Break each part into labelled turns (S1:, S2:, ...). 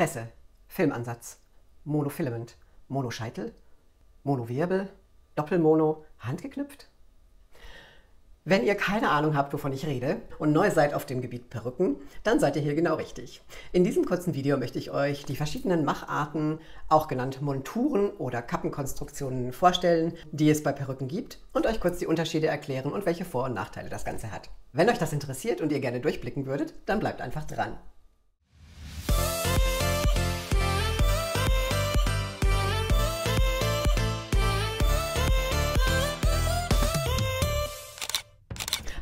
S1: Tresse, Filmansatz, Monofilament, Monoscheitel, Monowirbel, Doppelmono, handgeknüpft? Wenn ihr keine Ahnung habt, wovon ich rede und neu seid auf dem Gebiet Perücken, dann seid ihr hier genau richtig. In diesem kurzen Video möchte ich euch die verschiedenen Macharten, auch genannt Monturen oder Kappenkonstruktionen vorstellen, die es bei Perücken gibt und euch kurz die Unterschiede erklären und welche Vor- und Nachteile das Ganze hat. Wenn euch das interessiert und ihr gerne durchblicken würdet, dann bleibt einfach dran.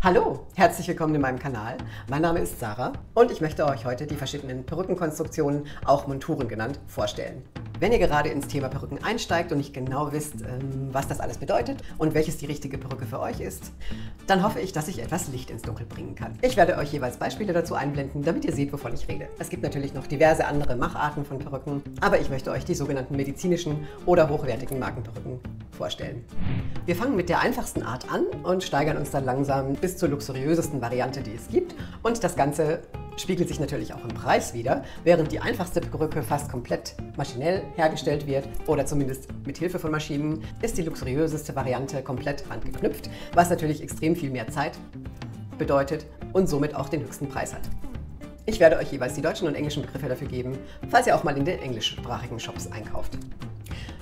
S1: Hallo, herzlich willkommen in meinem Kanal. Mein Name ist Sarah und ich möchte euch heute die verschiedenen Perückenkonstruktionen, auch Monturen genannt, vorstellen. Wenn ihr gerade ins Thema Perücken einsteigt und nicht genau wisst, ähm, was das alles bedeutet und welches die richtige Perücke für euch ist, dann hoffe ich, dass ich etwas Licht ins Dunkel bringen kann. Ich werde euch jeweils Beispiele dazu einblenden, damit ihr seht, wovon ich rede. Es gibt natürlich noch diverse andere Macharten von Perücken, aber ich möchte euch die sogenannten medizinischen oder hochwertigen Markenperücken vorstellen. Wir fangen mit der einfachsten Art an und steigern uns dann langsam bis zur luxuriösesten Variante, die es gibt. Und das Ganze spiegelt sich natürlich auch im Preis wieder, während die einfachste Perücke fast komplett maschinell hergestellt wird oder zumindest mit Hilfe von Maschinen, ist die luxuriöseste Variante komplett handgeknüpft, was natürlich extrem viel mehr Zeit bedeutet und somit auch den höchsten Preis hat. Ich werde euch jeweils die deutschen und englischen Begriffe dafür geben, falls ihr auch mal in den englischsprachigen Shops einkauft.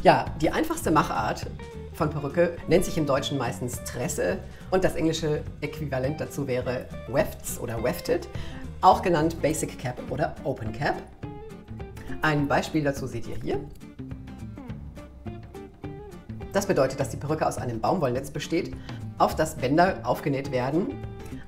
S1: Ja, die einfachste Machart von Perücke nennt sich im Deutschen meistens Tresse und das englische Äquivalent dazu wäre Wefts oder Wefted, auch genannt Basic Cap oder Open Cap. Ein Beispiel dazu seht ihr hier. Das bedeutet, dass die Perücke aus einem Baumwollnetz besteht, auf das Bänder aufgenäht werden.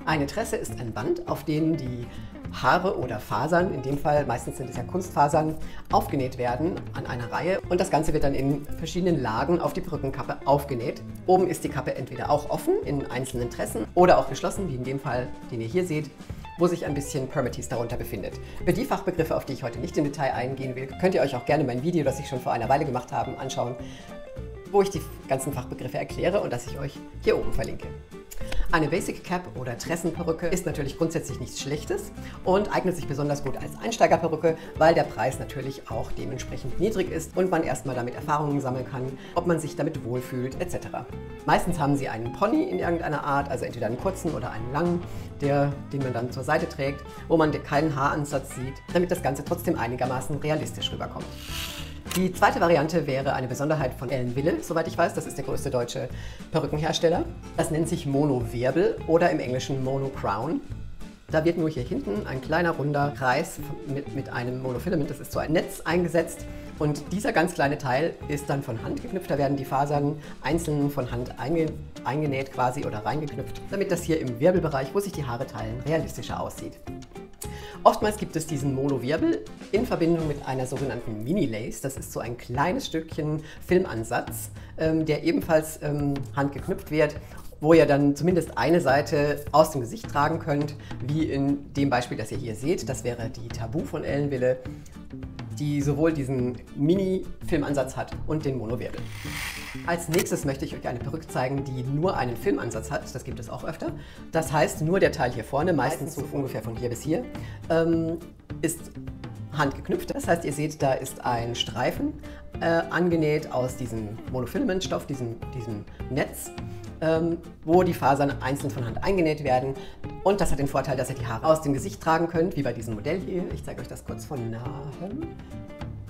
S1: Eine Tresse ist ein Band, auf dem die Haare oder Fasern, in dem Fall meistens sind es ja Kunstfasern, aufgenäht werden an einer Reihe und das Ganze wird dann in verschiedenen Lagen auf die Perückenkappe aufgenäht. Oben ist die Kappe entweder auch offen in einzelnen Tressen oder auch geschlossen, wie in dem Fall, den ihr hier seht, wo sich ein bisschen Permatease darunter befindet. Für die Fachbegriffe, auf die ich heute nicht im Detail eingehen will, könnt ihr euch auch gerne mein Video, das ich schon vor einer Weile gemacht habe, anschauen, wo ich die ganzen Fachbegriffe erkläre und das ich euch hier oben verlinke. Eine Basic Cap oder Tressenperücke ist natürlich grundsätzlich nichts Schlechtes und eignet sich besonders gut als Einsteigerperücke, weil der Preis natürlich auch dementsprechend niedrig ist und man erstmal damit Erfahrungen sammeln kann, ob man sich damit wohlfühlt etc. Meistens haben sie einen Pony in irgendeiner Art, also entweder einen kurzen oder einen langen, der, den man dann zur Seite trägt, wo man keinen Haaransatz sieht, damit das Ganze trotzdem einigermaßen realistisch rüberkommt. Die zweite Variante wäre eine Besonderheit von Ellen Wille, soweit ich weiß. Das ist der größte deutsche Perückenhersteller. Das nennt sich Mono-Wirbel oder im Englischen Mono-Crown. Da wird nur hier hinten ein kleiner runder Kreis mit, mit einem Monofilament, das ist so ein Netz eingesetzt. Und dieser ganz kleine Teil ist dann von Hand geknüpft. Da werden die Fasern einzeln von Hand einge, eingenäht quasi oder reingeknüpft, damit das hier im Wirbelbereich, wo sich die Haare teilen, realistischer aussieht. Oftmals gibt es diesen Monowirbel in Verbindung mit einer sogenannten Mini-Lace. Das ist so ein kleines Stückchen Filmansatz, ähm, der ebenfalls ähm, handgeknüpft wird wo ihr dann zumindest eine Seite aus dem Gesicht tragen könnt, wie in dem Beispiel, das ihr hier seht. Das wäre die Tabu von Ellen Wille die sowohl diesen Mini-Filmansatz hat und den Monowirbel. Als nächstes möchte ich euch eine Perücke zeigen, die nur einen Filmansatz hat. Das gibt es auch öfter. Das heißt, nur der Teil hier vorne, meistens so ungefähr von hier bis hier, ähm, ist handgeknüpft. Das heißt, ihr seht, da ist ein Streifen äh, angenäht aus diesem Monofilamentstoff, diesem, diesem Netz ähm, wo die Fasern einzeln von Hand eingenäht werden. Und das hat den Vorteil, dass ihr die Haare aus dem Gesicht tragen könnt, wie bei diesem Modell hier. Ich zeige euch das kurz von nahem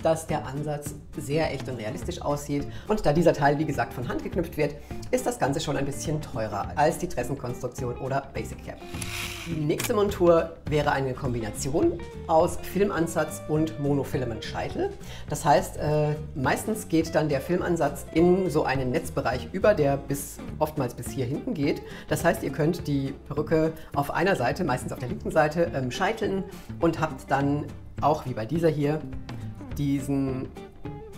S1: dass der Ansatz sehr echt und realistisch aussieht. Und da dieser Teil, wie gesagt, von Hand geknüpft wird, ist das Ganze schon ein bisschen teurer als die Tressenkonstruktion oder Basic Cap. Die nächste Montur wäre eine Kombination aus Filmansatz und Monofilament-Scheitel. Das heißt, äh, meistens geht dann der Filmansatz in so einen Netzbereich über, der bis, oftmals bis hier hinten geht. Das heißt, ihr könnt die Perücke auf einer Seite, meistens auf der linken Seite, ähm, scheiteln und habt dann auch wie bei dieser hier diesen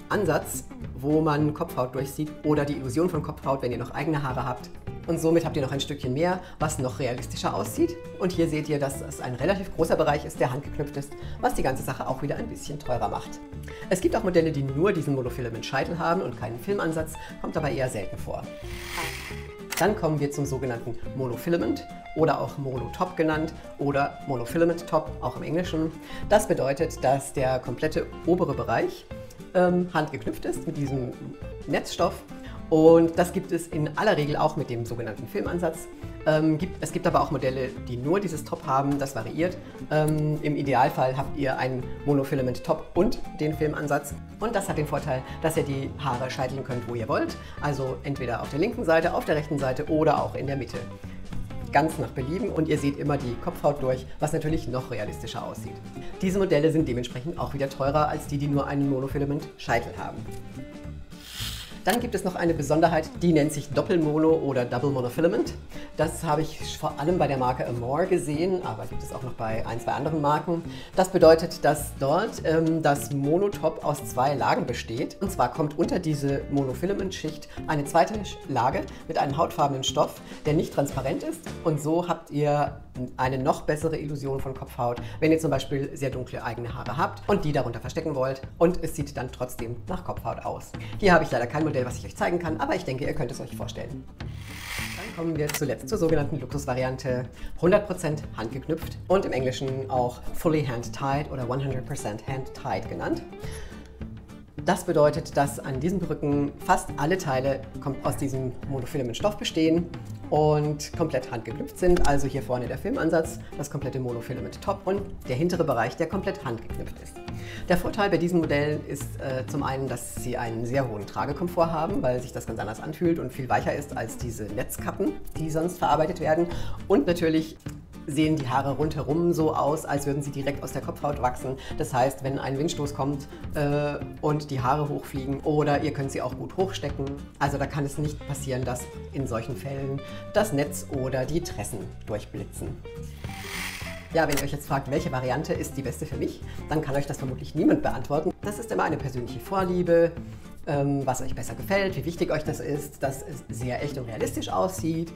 S1: Ansatz, wo man Kopfhaut durchsieht oder die Illusion von Kopfhaut, wenn ihr noch eigene Haare habt. Und somit habt ihr noch ein Stückchen mehr, was noch realistischer aussieht. Und hier seht ihr, dass es ein relativ großer Bereich ist, der handgeknüpft ist, was die ganze Sache auch wieder ein bisschen teurer macht. Es gibt auch Modelle, die nur diesen Monofilament-Scheitel haben und keinen Filmansatz, kommt aber eher selten vor. Dann kommen wir zum sogenannten Monofilament oder auch Monotop genannt oder Monofilament Top, auch im Englischen. Das bedeutet, dass der komplette obere Bereich ähm, handgeknüpft ist mit diesem Netzstoff und das gibt es in aller Regel auch mit dem sogenannten Filmansatz. Ähm, gibt, es gibt aber auch Modelle, die nur dieses Top haben, das variiert. Ähm, Im Idealfall habt ihr einen Monofilament Top und den Filmansatz. Und das hat den Vorteil, dass ihr die Haare scheiteln könnt, wo ihr wollt. Also entweder auf der linken Seite, auf der rechten Seite oder auch in der Mitte. Ganz nach Belieben und ihr seht immer die Kopfhaut durch, was natürlich noch realistischer aussieht. Diese Modelle sind dementsprechend auch wieder teurer als die, die nur einen Monofilament Scheitel haben. Dann gibt es noch eine Besonderheit, die nennt sich Doppelmono oder Double Monofilament. Das habe ich vor allem bei der Marke Amore gesehen, aber gibt es auch noch bei ein, zwei anderen Marken. Das bedeutet, dass dort ähm, das Monotop aus zwei Lagen besteht. Und zwar kommt unter diese Monofilament-Schicht eine zweite Lage mit einem hautfarbenen Stoff, der nicht transparent ist. Und so habt ihr eine noch bessere Illusion von Kopfhaut, wenn ihr zum Beispiel sehr dunkle eigene Haare habt und die darunter verstecken wollt und es sieht dann trotzdem nach Kopfhaut aus. Hier habe ich leider kein Modell, was ich euch zeigen kann, aber ich denke, ihr könnt es euch vorstellen. Dann kommen wir zuletzt zur sogenannten Luxusvariante 100% handgeknüpft und im Englischen auch Fully Hand-Tied oder 100% Hand-Tied genannt. Das bedeutet, dass an diesen Brücken fast alle Teile aus diesem monofilament Stoff bestehen und komplett handgeknüpft sind. Also hier vorne der Filmansatz, das komplette Monofilament Top und der hintere Bereich, der komplett handgeknüpft ist. Der Vorteil bei diesen Modellen ist äh, zum einen, dass sie einen sehr hohen Tragekomfort haben, weil sich das ganz anders anfühlt und viel weicher ist als diese Netzkappen, die sonst verarbeitet werden. Und natürlich sehen die Haare rundherum so aus, als würden sie direkt aus der Kopfhaut wachsen. Das heißt, wenn ein Windstoß kommt äh, und die Haare hochfliegen oder ihr könnt sie auch gut hochstecken. Also da kann es nicht passieren, dass in solchen Fällen das Netz oder die Tressen durchblitzen. Ja, wenn ihr euch jetzt fragt, welche Variante ist die beste für mich, dann kann euch das vermutlich niemand beantworten. Das ist immer eine persönliche Vorliebe. Ähm, was euch besser gefällt, wie wichtig euch das ist, dass es sehr echt und realistisch aussieht.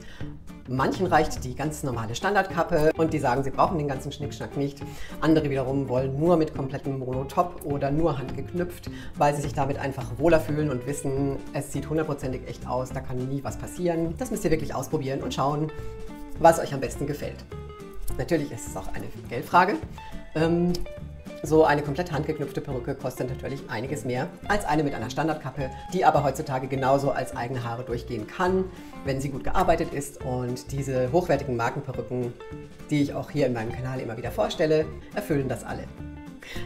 S1: Manchen reicht die ganz normale Standardkappe und die sagen, sie brauchen den ganzen Schnickschnack nicht. Andere wiederum wollen nur mit komplettem Monotop oder nur handgeknüpft, weil sie sich damit einfach wohler fühlen und wissen, es sieht hundertprozentig echt aus, da kann nie was passieren. Das müsst ihr wirklich ausprobieren und schauen, was euch am besten gefällt. Natürlich ist es auch eine Geldfrage. Ähm, so eine komplett handgeknüpfte Perücke kostet natürlich einiges mehr als eine mit einer Standardkappe, die aber heutzutage genauso als eigene Haare durchgehen kann, wenn sie gut gearbeitet ist. Und diese hochwertigen Markenperücken, die ich auch hier in meinem Kanal immer wieder vorstelle, erfüllen das alle.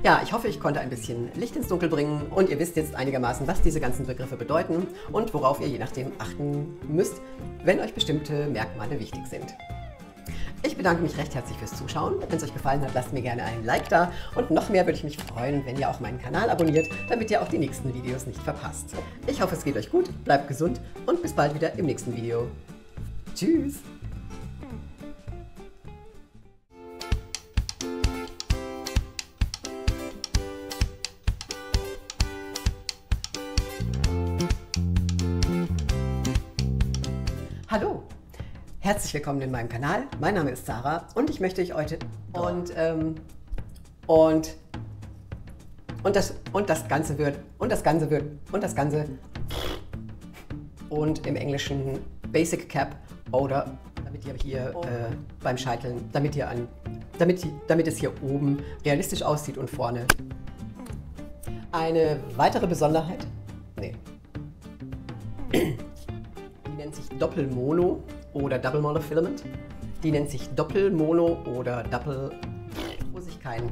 S1: Ja, ich hoffe, ich konnte ein bisschen Licht ins Dunkel bringen und ihr wisst jetzt einigermaßen, was diese ganzen Begriffe bedeuten und worauf ihr je nachdem achten müsst, wenn euch bestimmte Merkmale wichtig sind. Ich bedanke mich recht herzlich fürs Zuschauen. Wenn es euch gefallen hat, lasst mir gerne einen Like da. Und noch mehr würde ich mich freuen, wenn ihr auch meinen Kanal abonniert, damit ihr auch die nächsten Videos nicht verpasst. Ich hoffe, es geht euch gut, bleibt gesund und bis bald wieder im nächsten Video. Tschüss! Hallo! Herzlich willkommen in meinem Kanal. Mein Name ist Sarah und ich möchte euch heute und ähm, und und das und das Ganze wird und das Ganze wird und das Ganze und im Englischen Basic Cap oder damit ihr hier äh, beim Scheiteln, damit ihr an damit, damit es hier oben realistisch aussieht und vorne. Eine weitere Besonderheit, nee, Doppelmono oder Double Monofilament. Die nennt sich Doppelmono oder Double. Muss ich keinen.